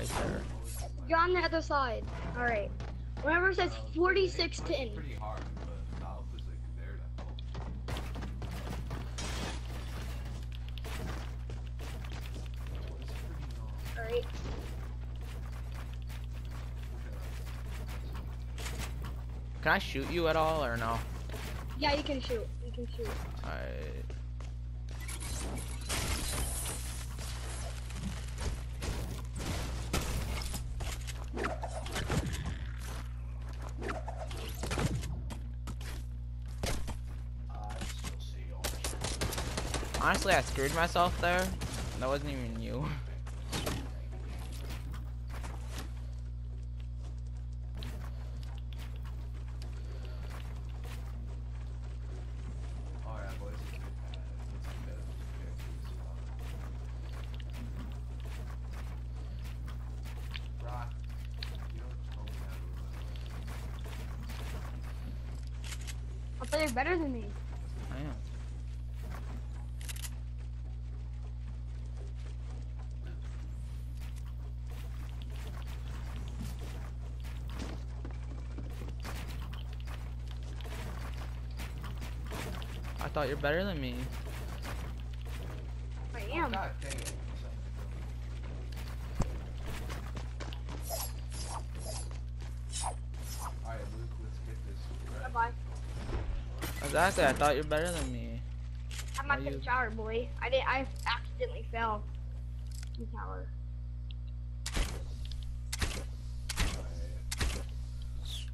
right there. You're on the other side. All right. Whatever says 46 to in. Pretty hard, but Valve is like there to help. It's pretty long. All right. Can I shoot you at all or no? Yeah, you can shoot. You can shoot. I. Honestly, I screwed myself there. That wasn't even you. Alright, boys. Let's get a I thought you're better than me. I am. God dang it. Alright, Luke, let's get this. Bye bye. Exactly, I thought you're better than me. I'm Are at the you- tower, boy. I did. I accidentally fell. The tower. Alright.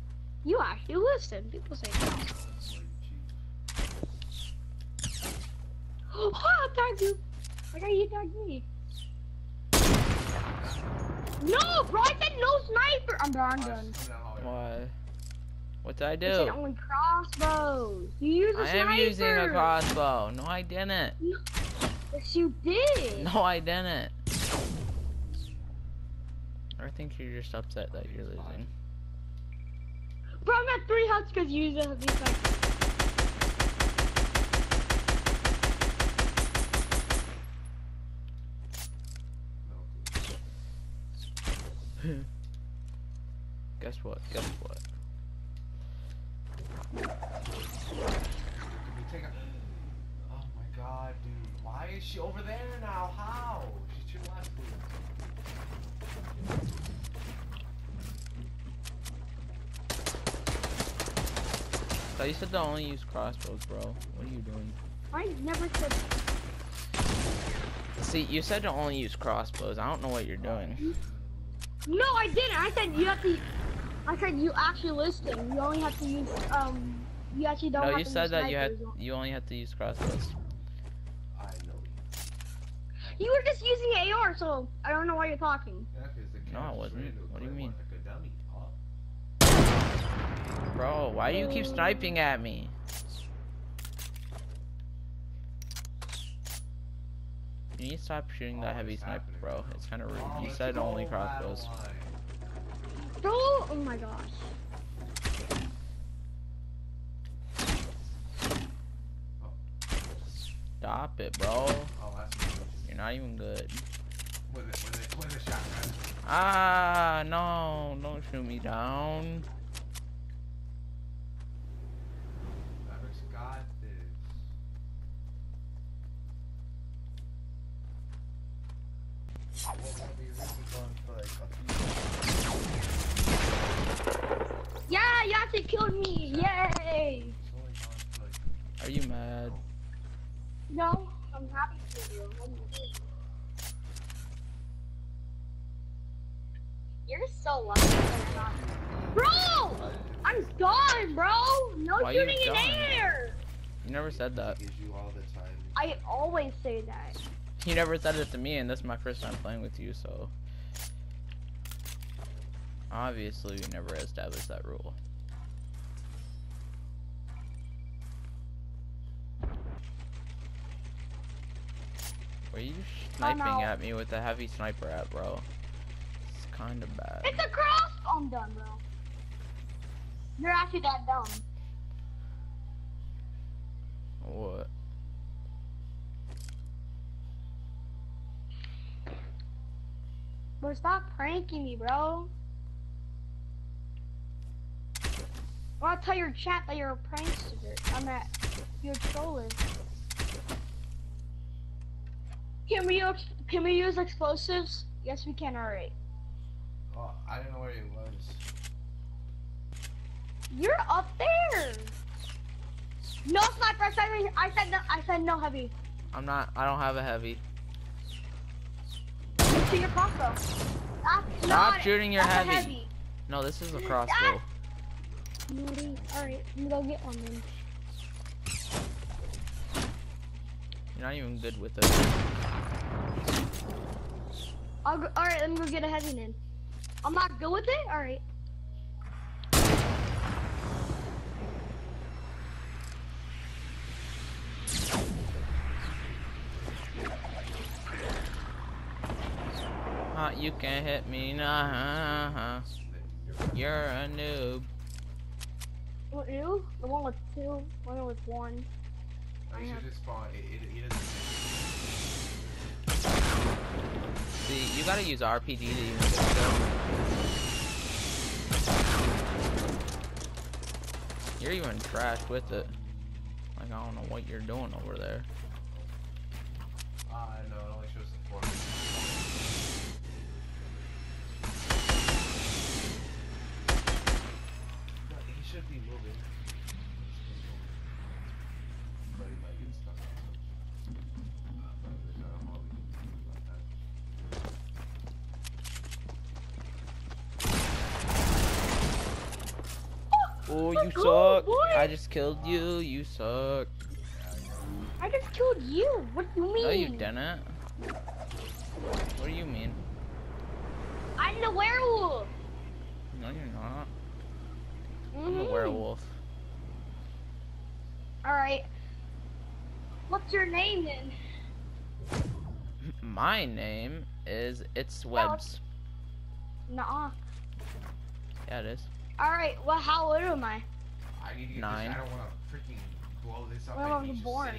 You actually listen. People say no. Oh, I tagged you. I got you tagged me. No, bro. I said no sniper. I'm done. Done. Why? What did I I said only crossbows. You use a I sniper. I am using a crossbow. No, I didn't. Yes, you did. No, I didn't. I think you're just upset that you're losing. Bro, I'm at three health because you use a heavy sniper. Guess what? Guess what? Did we take a... Oh my god, dude. Why is she over there now? How? She's to your left, Luke. So you said to only use crossbows, bro. What are you doing? I never said. See, you said to only use crossbows. I don't know what you're doing. No, I didn't. I said you have to. I said you actually listing. You only have to use um. You actually don't. No, have you to said use that you had snipers. you only have to use crossbows. I know. You were just using AR, so I don't know why you're talking. Yeah, 'cause the No, I wasn't. What do you mean? Like a dummy. Bro, why do you keep sniping at me? You need to stop shooting that heavy sniper, bro. It's kind of rude. You said only crossbows. Bro, oh my gosh. Stop it, bro. That's me. You're not even good. With it, with it, with a shotgun. Ah, no, don't shoot me down. Maverick's got this. Yeah, you actually killed me. Yay. Are you mad? No, I'm happy for you. I'm. You're so lucky. that I'm not- Bro, I'm done, bro. No Why you shooting in done? air. You never said that. Gives you all the time. I always say that. You never said it to me, and this is my first time playing with you, so. Obviously, we never established that rule. Were you sniping at me with a heavy sniper at, bro? It's kind of bad. It's a cross. I'm done, bro. You're actually that dumb. Bro, stop pranking me, bro. Well, I'll tell your chat that you're a prankster. I'm at you're trolling. Can we use can we use explosives? Yes, we can. All right. Oh, I didn't know where he was. You're up there. No sniper. I said I said no. I said no heavy. I'm not. I don't have a heavy. To your crossbow. That's Stop not, shooting your that's heavy. heavy. No, this is a crossbow. Alright, let me go get one then. You're not even good with it. I'll go, alright, let me go get a heavy then. I'm not good with it? Alright. Uh, you can't hit me, nah. huh. You're a noob. What you? The one with two, one with one. You I should have- just spawn. It, it, it doesn't. See, you gotta use RPG to even get a kill. You're even trash with it. Like, I don't know what you're doing over there. Ah, no, it only shows the four. No, he should be moving. But he might get stuck on something. But there's not a whole lot we can do about that. Oh, you suck. boy. I just killed you. You suck. I just killed you. What do you mean? No, you didn't. What do you mean? I'm the werewolf. No, you're not. I'm a werewolf. Alright. What's your name then? My name is It's Webs. Nuh-uh. Yeah, it is. Alright, well, how old am I? I need to get Nine. this. I don't want to freaking blow this up. When I was he's born.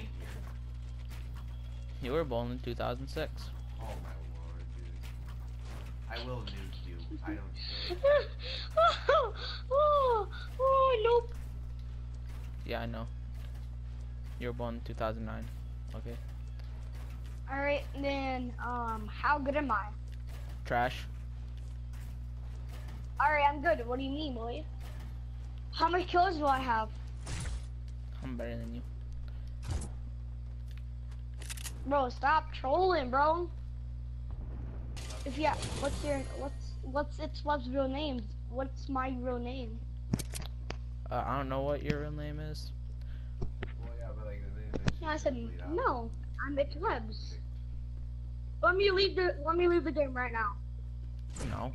You were born in 2006. Oh my lord, dude. I will nuke you. I don't care. nope. Yeah, I know. You're born 2009. Okay. Alright, then, um, how good am I? Trash. Alright, I'm good. What do you mean, boy? How many kills do I have? I'm better than you. Bro, stop trolling, bro. If yeah, what's your, what's, what's its what's real name? What's my real name? Uh, I don't know what your real name is. Well, yeah, but like the thing is, Yeah, I said, no, I'm Mitch Webs. Let me leave the, let me leave the game right now. No.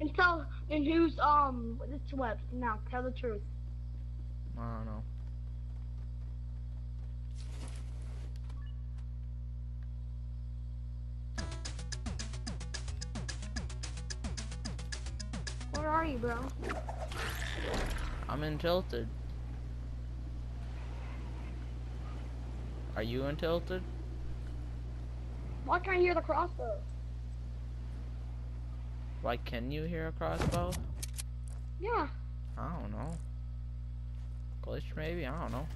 And tell, and who's, um, it's Webs. Now, tell the truth. I don't know. Where are you, bro? I'm in Tilted. Are you in Tilted? Why can't I hear the crossbow? Why can you hear a crossbow? Yeah. I don't know. Glitch maybe? I don't know.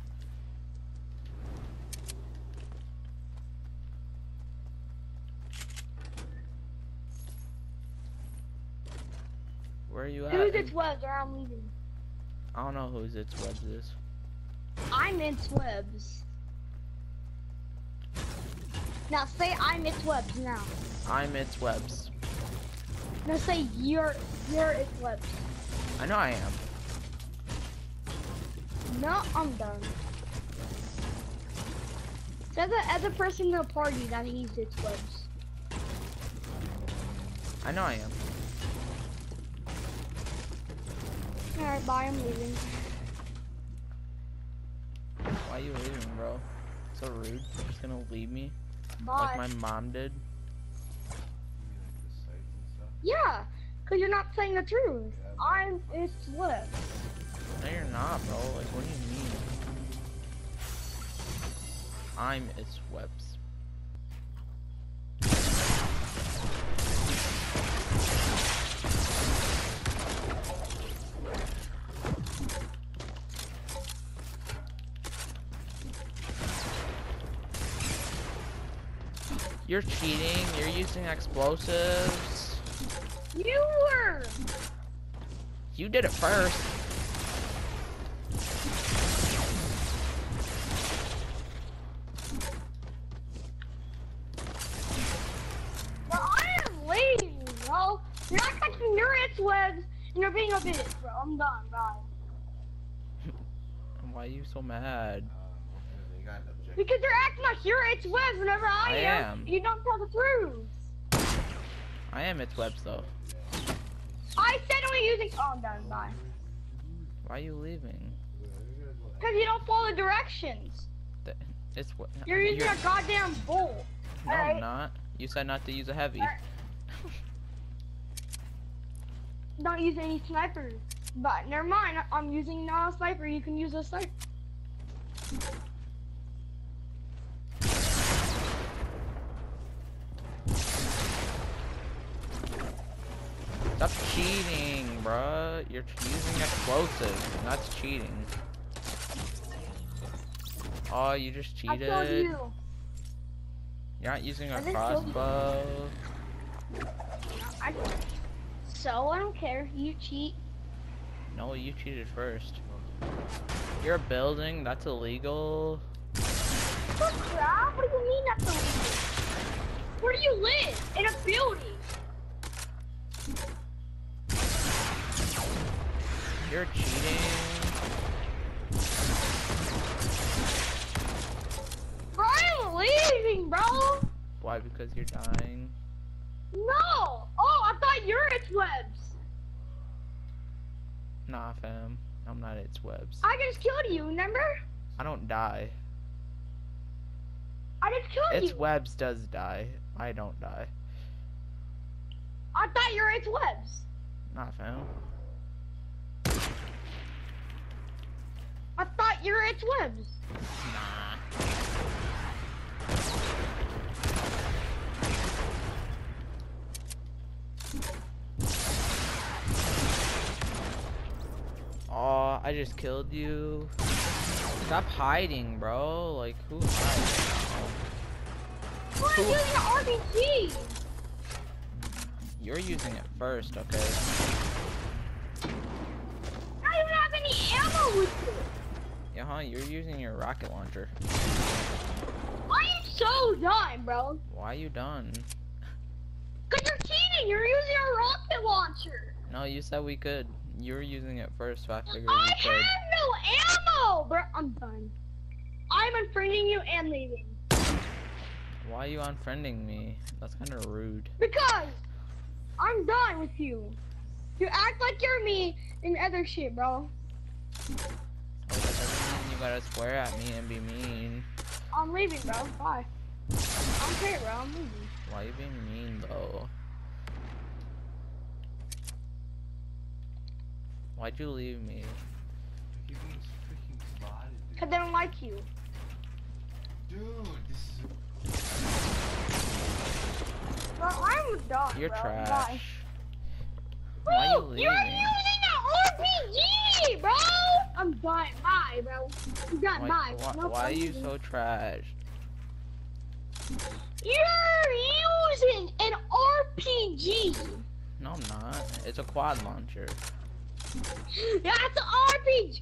Where are you at? Who's its Webs or I'm leaving? I don't know who's its webs is. I'm its Webs. Now say I'm its Webs now. I'm its webs. Now say you're, you're its Webs. I know I am. No, I'm done. Say the other person in the party that he's its Webs. I know I am. Alright, bye, I'm leaving. Why are you leaving, bro? So rude. You're just gonna leave me Bye. like my mom did. You mean, like, the sites and stuff? Yeah, because you're not saying the truth. Yeah, I'm its Webs. No, you're not, bro. Like, what do you mean? I'm its webs. You're cheating. You're using explosives. You were. You did it first. Bro, I am leaving, bro. You're not catching your its webs, and you're being a bitch, bro. I'm done, bro. Why are you so mad? You got an objection. Because you're acting like you're its webs whenever I, I am. am. You don't tell the truth. I am its webs though. I said only using. Oh, I'm done. Bye. Why are you leaving? Because you don't follow the directions. Th- It's what You're using a goddamn bolt. No, alright. I'm not. You said not to use a heavy. Alright. Don't use any snipers. But never mind. I'm using not a sniper. You can use a sniper. You're using explosives. That's cheating. Oh, you just I cheated. told you. You're not using a I crossbow. I, so I don't care. You cheat. No, you cheated first. You're building. That's illegal. What crap? What do you mean that's illegal? Where do you live? In a building. You're cheating. Bro, I'm leaving, bro. Why? Because you're dying. No. Oh, I thought you're its webs. Nah, fam. I'm not its webs. I just killed you, remember? I don't die. I just killed Its you. webs does die. I don't die. I thought you're its webs. Nah, fam. I its webs. Nah. Oh, I just killed you. Stop hiding, bro. Like, who hides? Using an RPG. You're using it first, okay? Huh? You're using your rocket launcher. I am so done, bro. Why are you done? Cause you're cheating. You're using a rocket launcher. No, you said we could. You were using it first, so I figured I we could. have no ammo, bro. I'm done. I'm unfriending you and leaving Why are you unfriending me? That's kind of rude. because I'm done with you. You act like you're me and other shit, bro. That doesn't mean you gotta swear at me and be mean. I'm leaving, bro. Bye. I don't bro. I'm leaving. Why you being mean though? Why'd you leave me? You're being freaking spotted, dude. Cause they don't like you. Dude, this is. Bro, I'm done, You're bro. trash. Bye. Why you Bro, you're using an RPG, bro. I'm done. Bye, bro. I'm done. Why, Bye. why, No why are you so trash? You're using an RPG. No, I'm not. It's a quad launcher. That's an RPG.